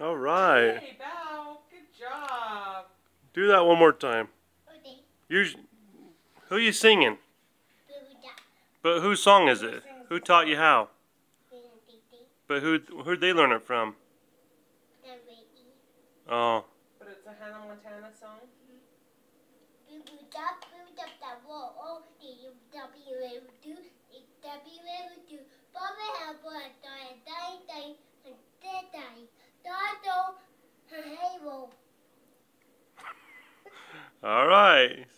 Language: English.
All right. Hey, Bow. Good job. Do that one more time. Okay. You, who are you singing? But whose song is it? Who taught you how? But who who'd they learn it from? Oh. But it's a Hannah Montana song. Bye.